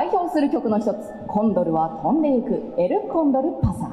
代表する曲の一つ「コンドルは飛んでゆくエル・コンドル・パサ。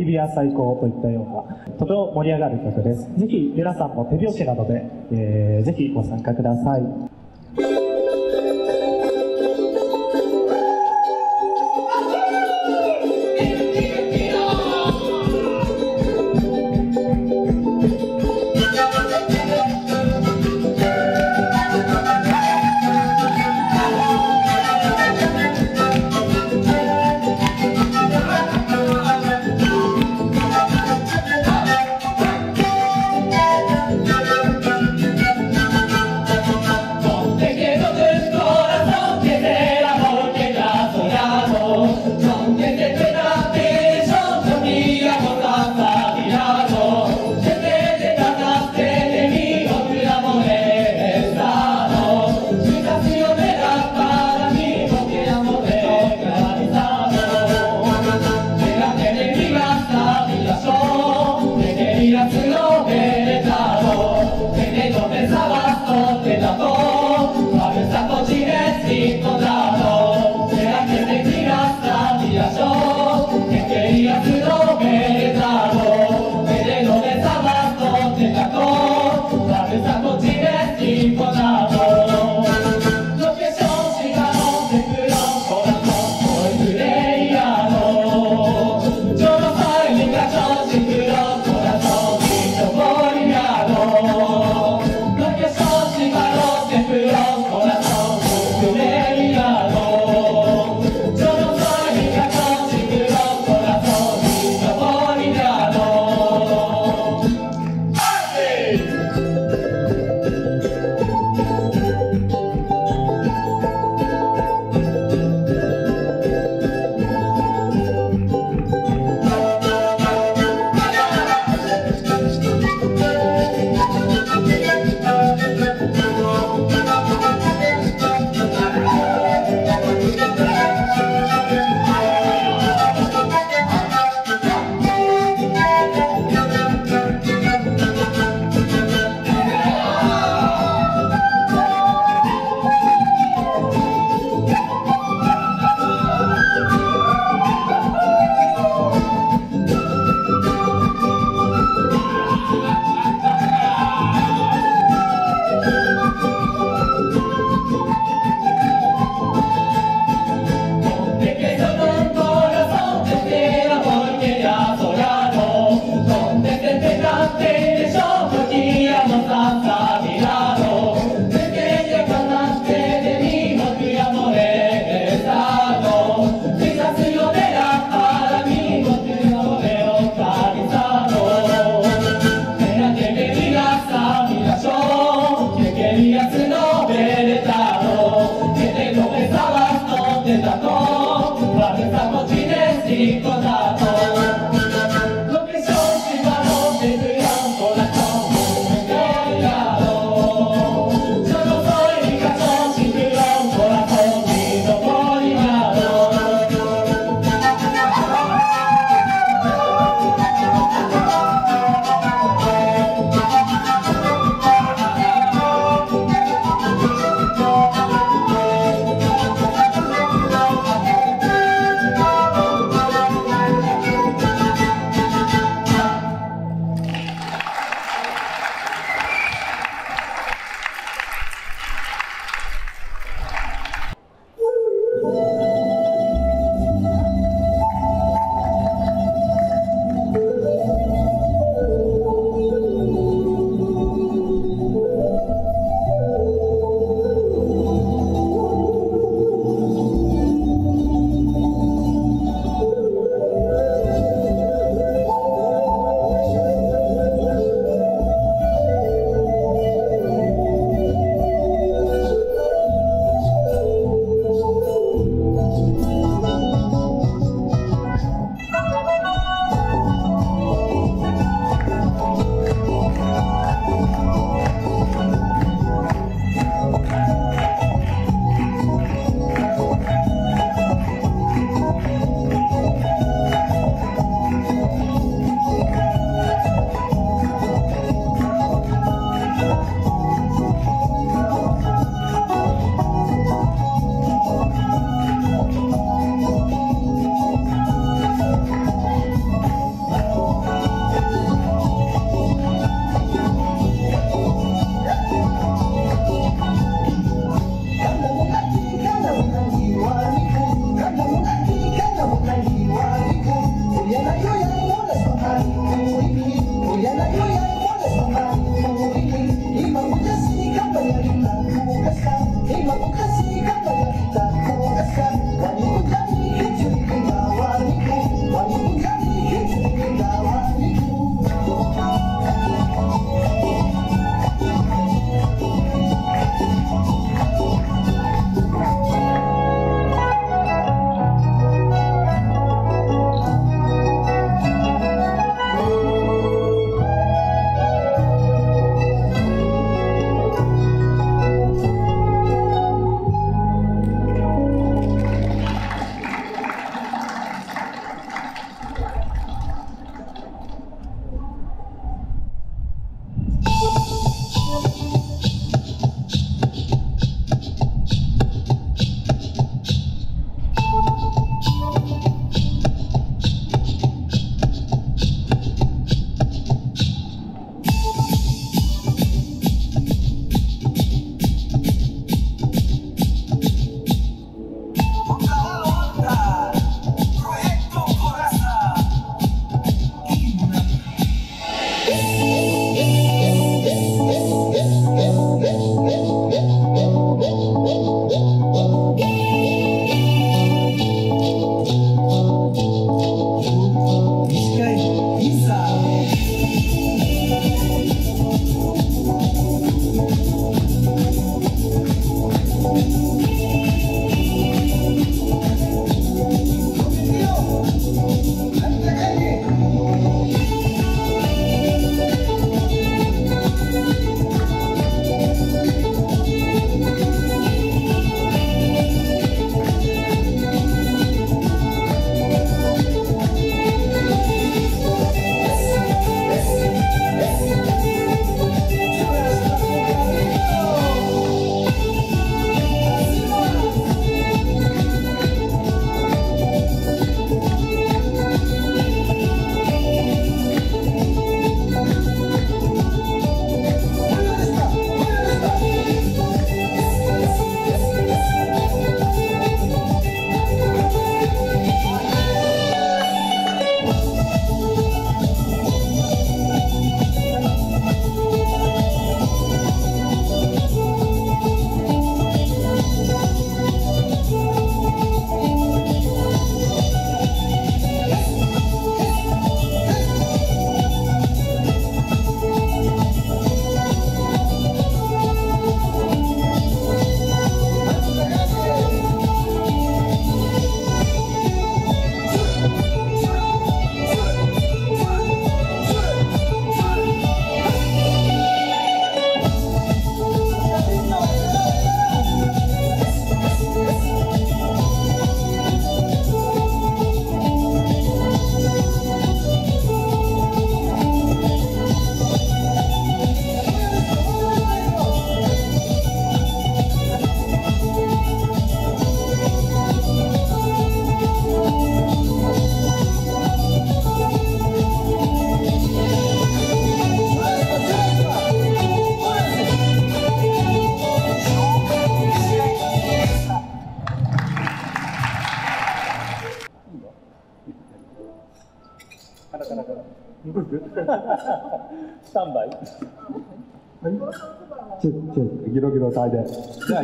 えーまあ、ボリビア最高といったような、とても盛り上がる曲です。ぜひ皆さんも手拍子などで、えーぜひご参加ください。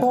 ロ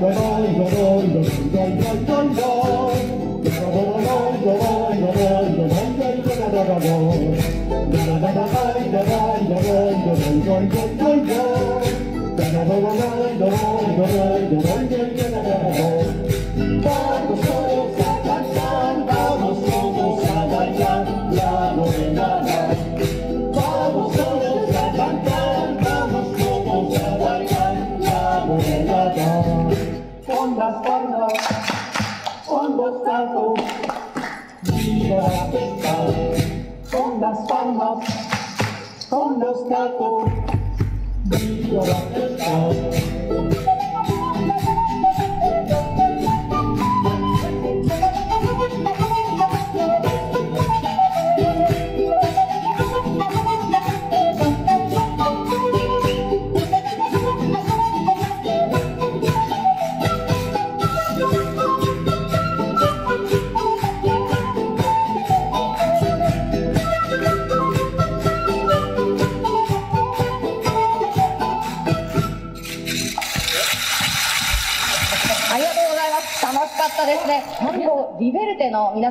Joy, joy, joy, joy, joy, joy, joy, joy. 我们的手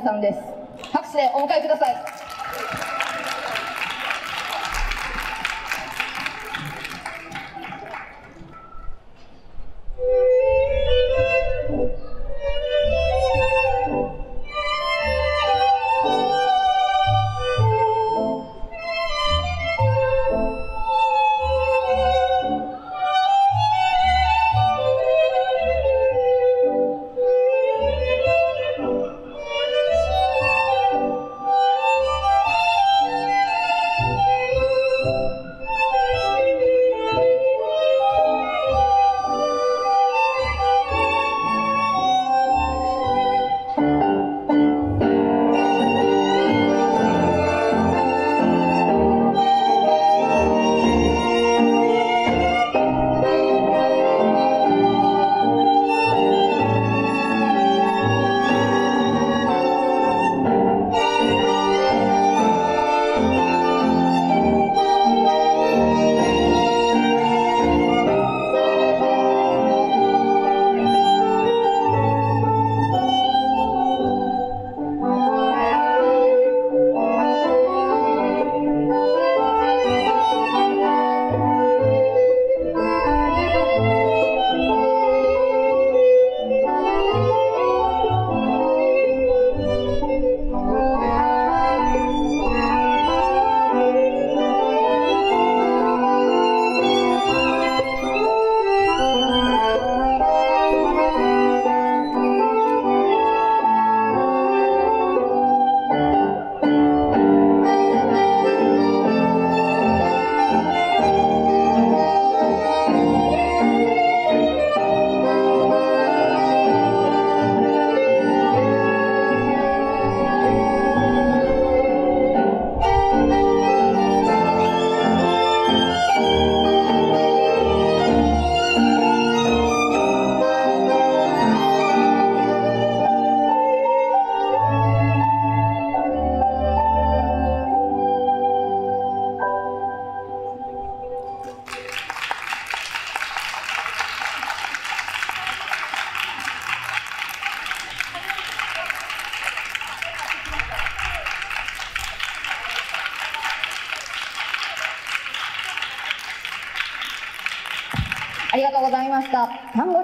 さんです。拍手でお迎えください。「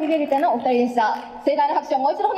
デビューのお二人でした。盛大な拍手をもう一度。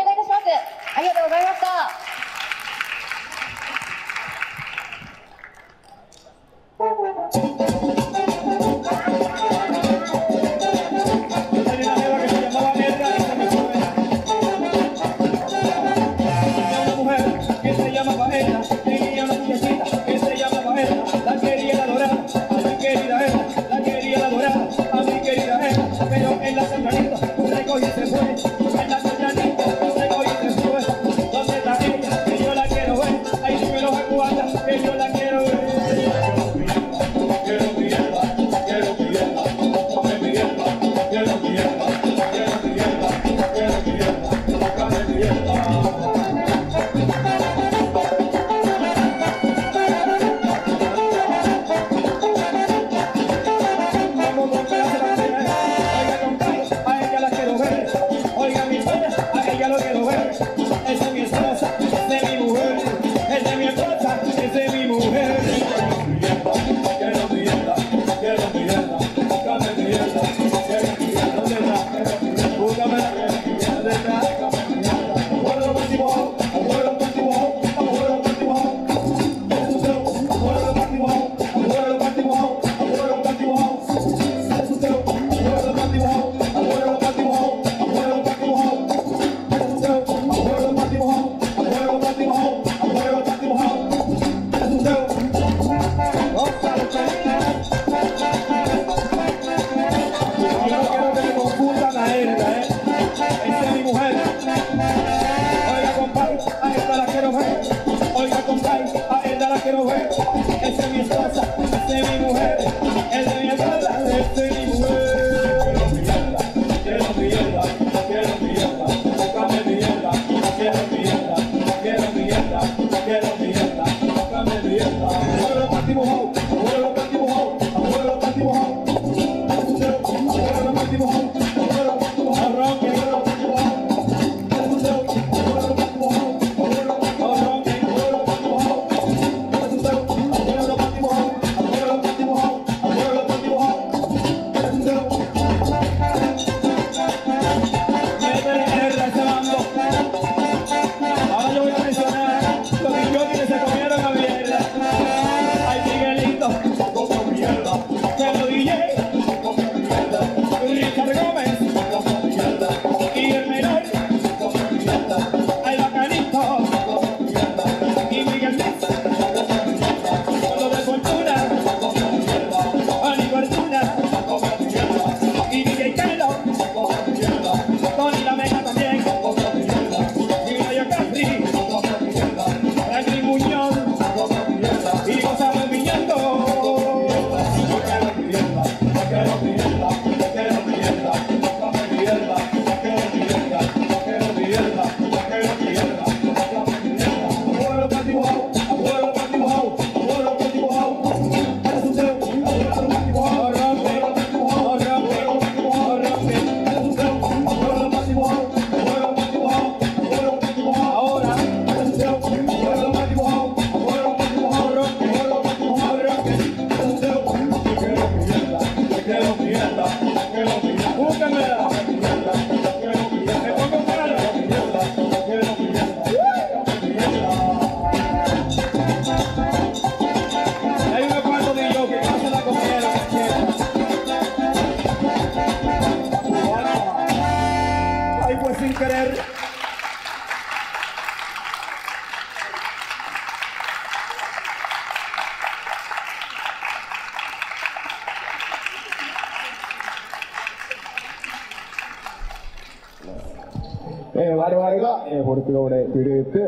ロレグループ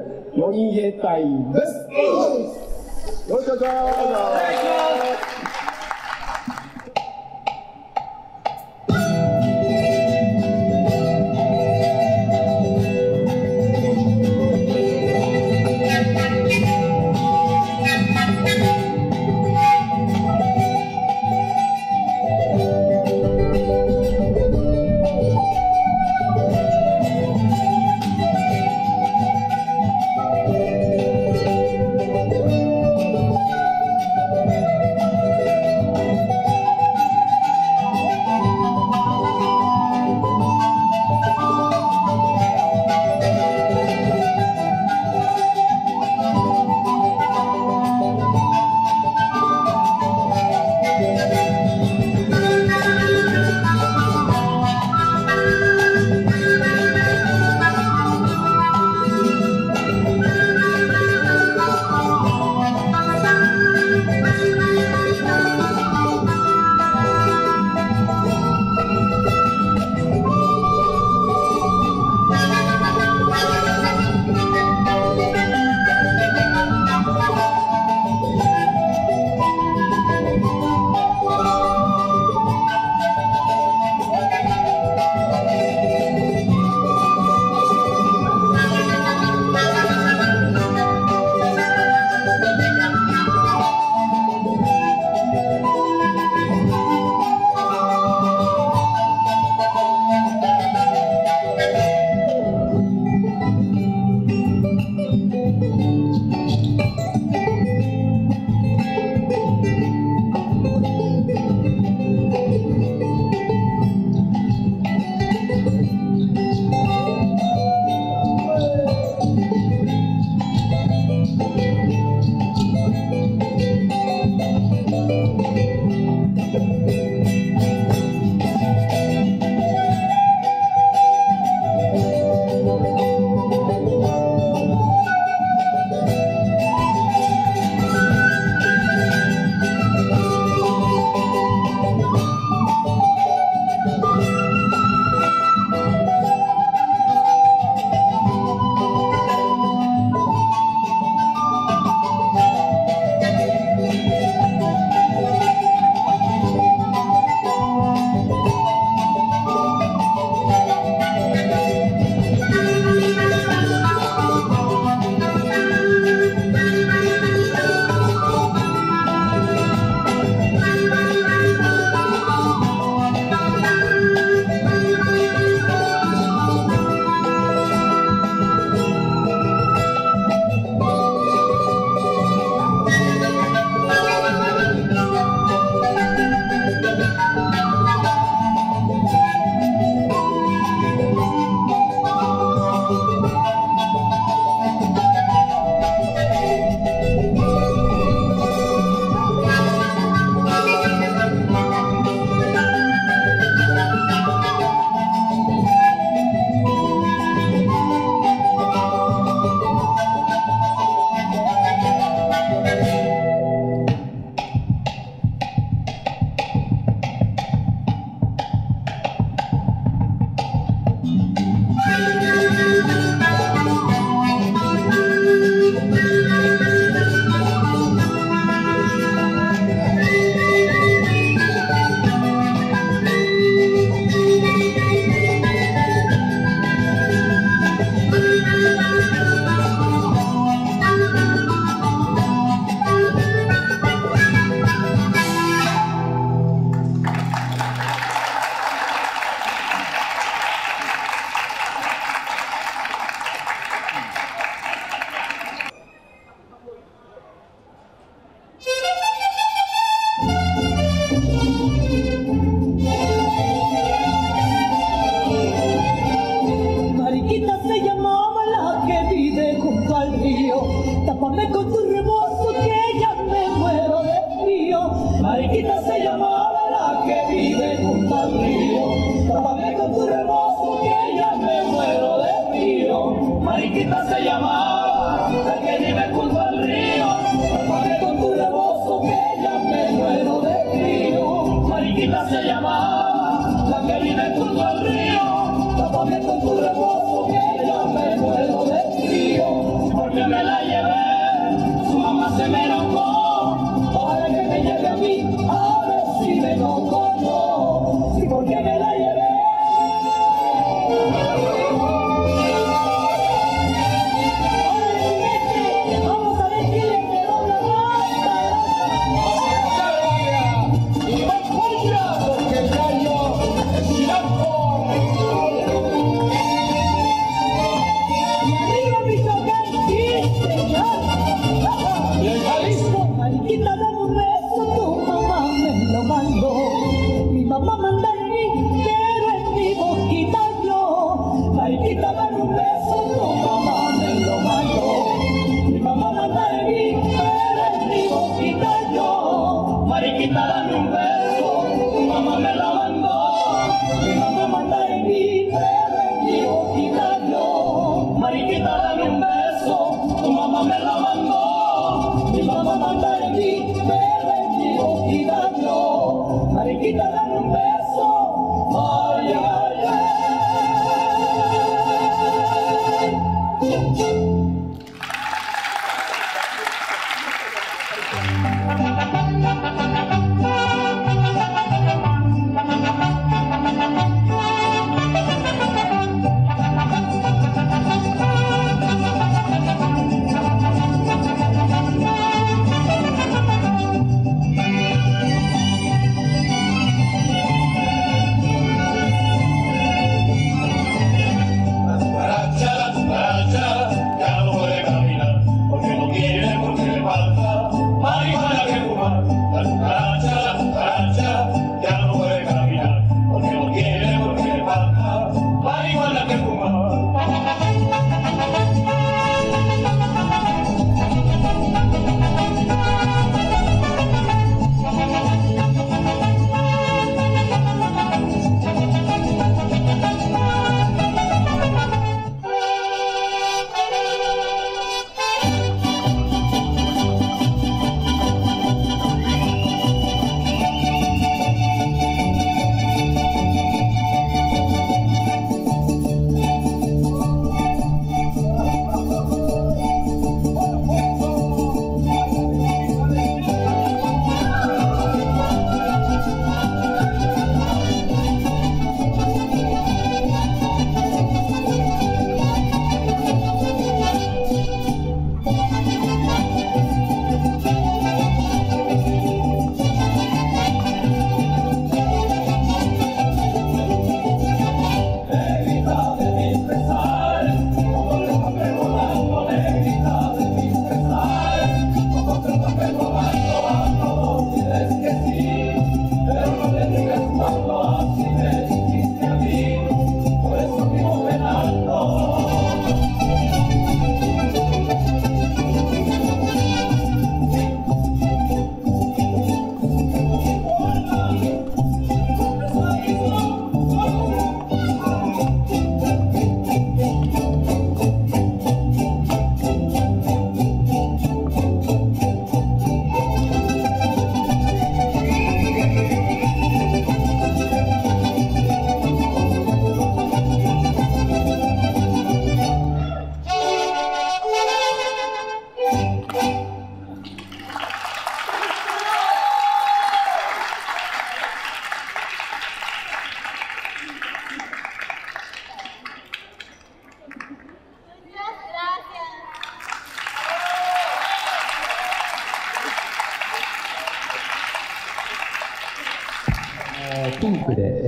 です。よろしくお願いします。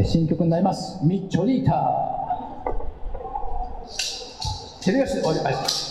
新曲になります。ミッチョリーター。手拍子お願いします。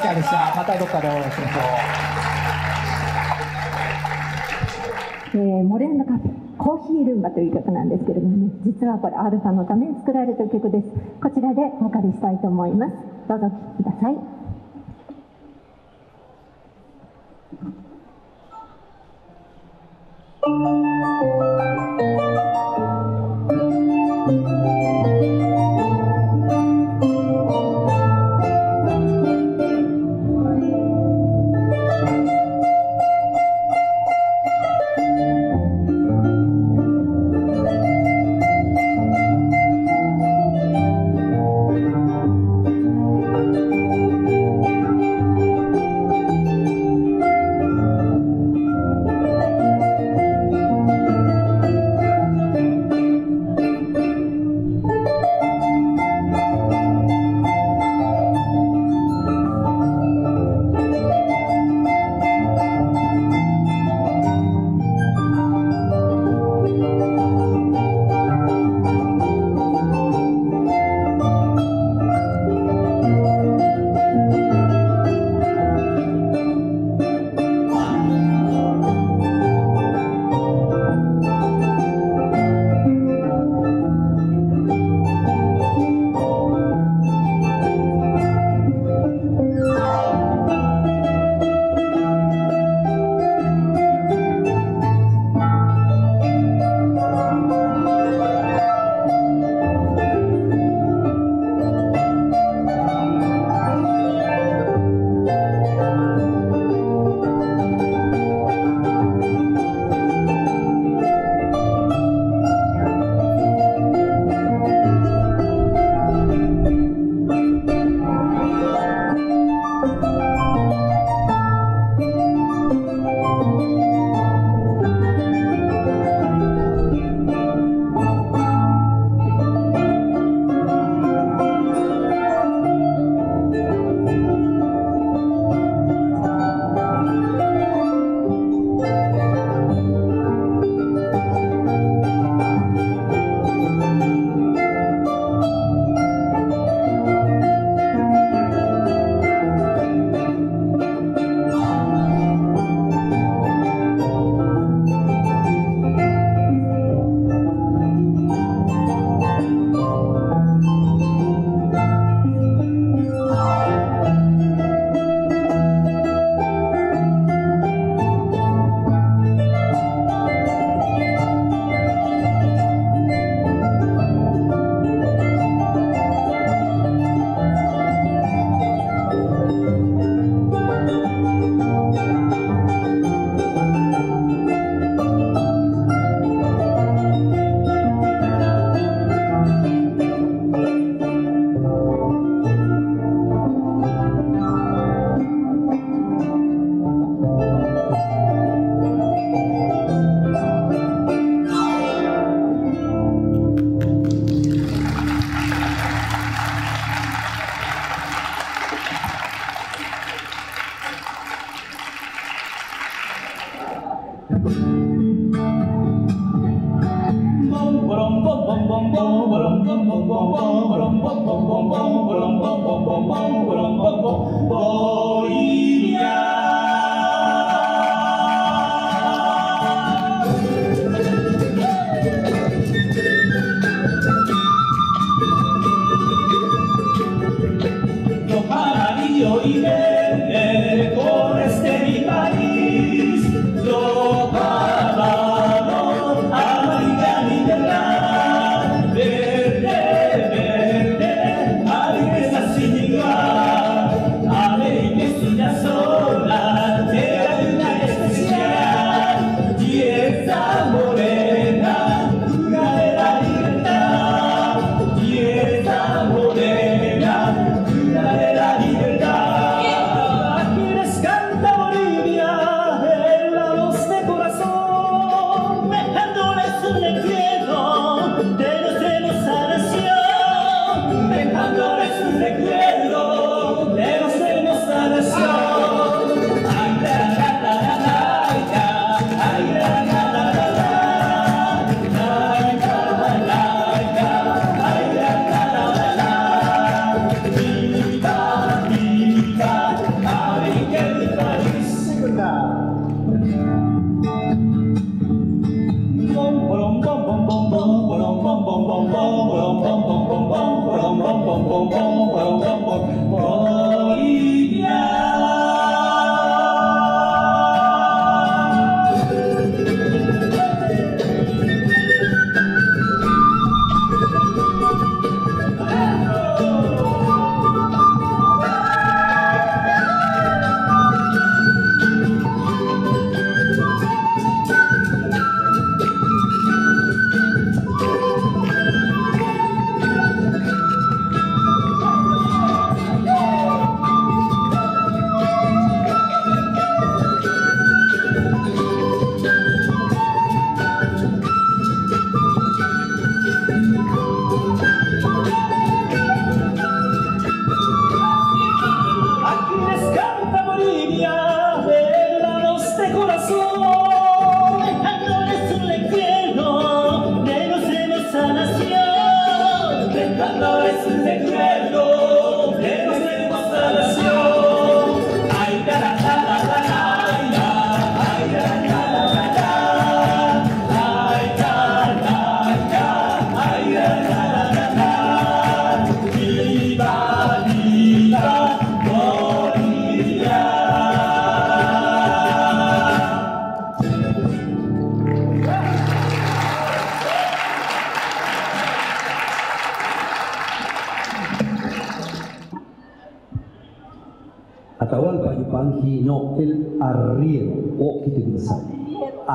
スカーでしたまたどっかでお会いしましょうえー、モレンドカフェコーヒールンバという曲なんですけれどもね実はこれアルファのために作られた曲です。こちらでお別れしたいと思います。どうぞお聴きください。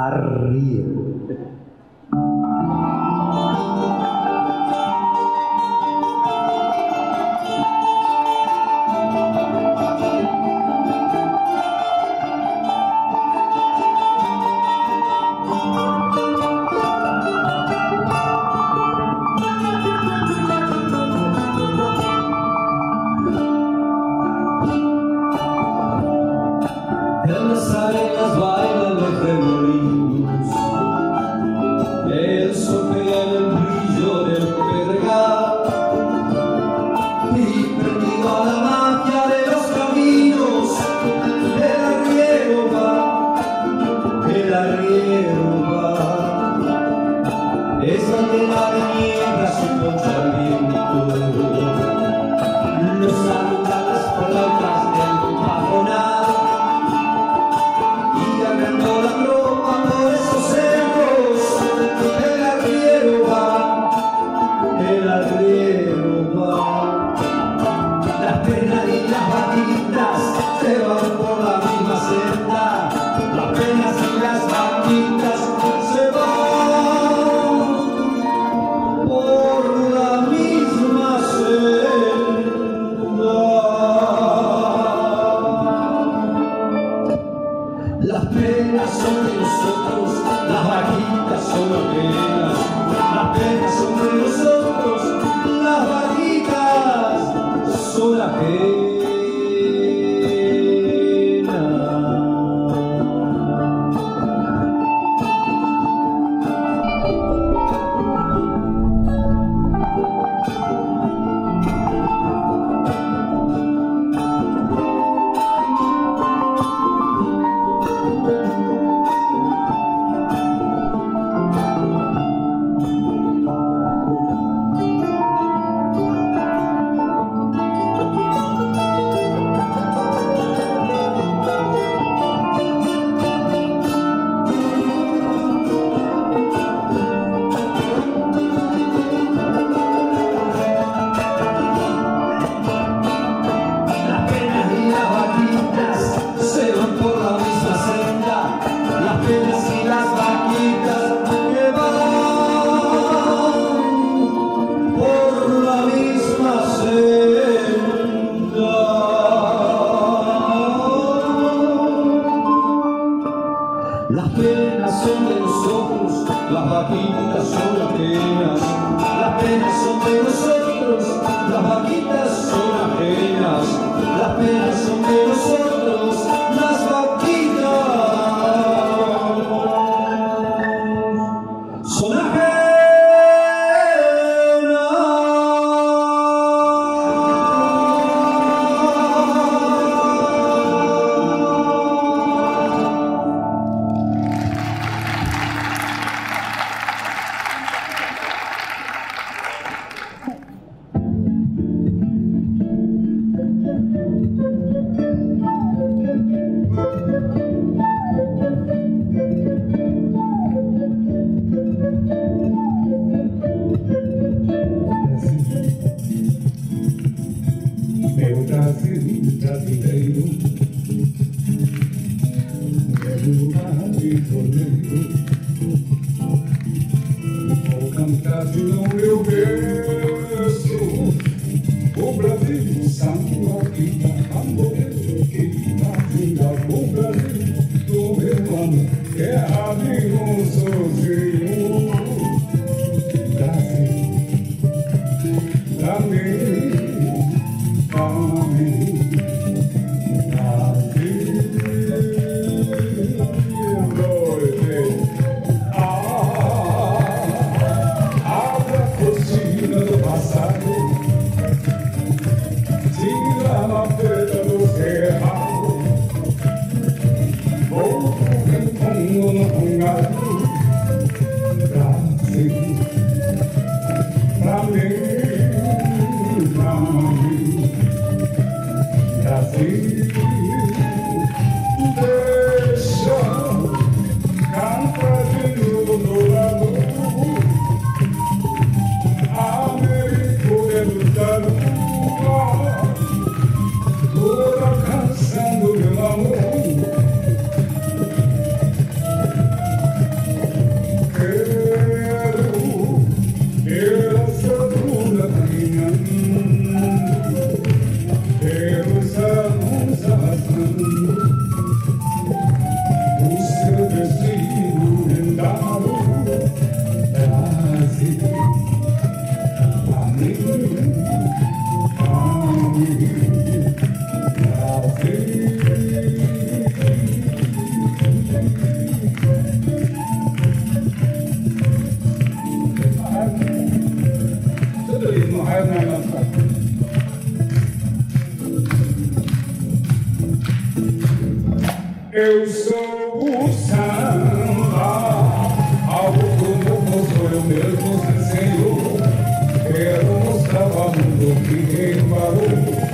arriba. tormento Ao cantar de não meu bem cuando te